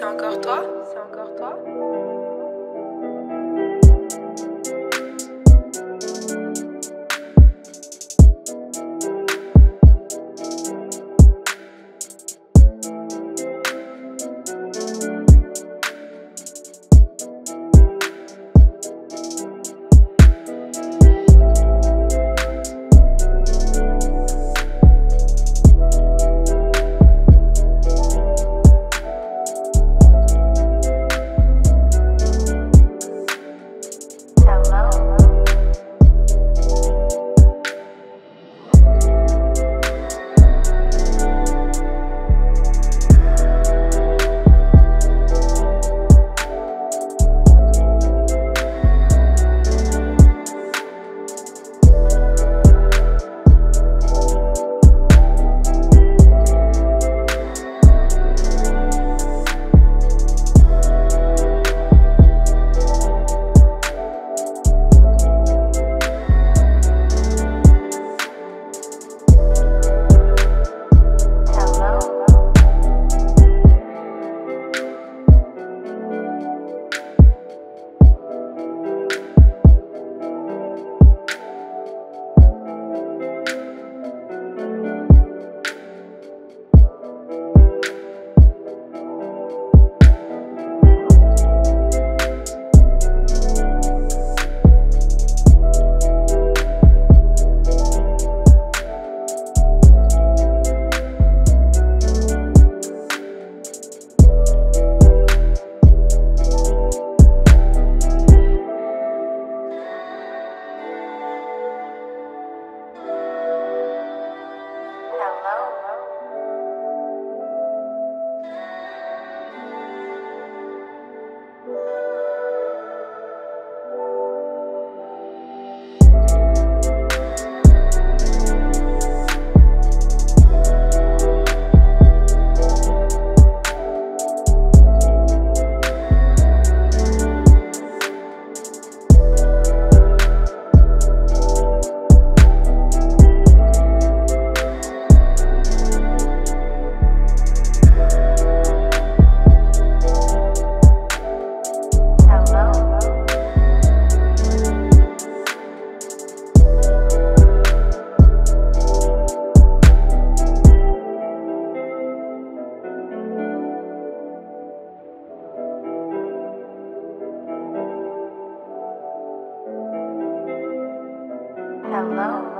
C'est encore toi? C'est encore toi? Hello.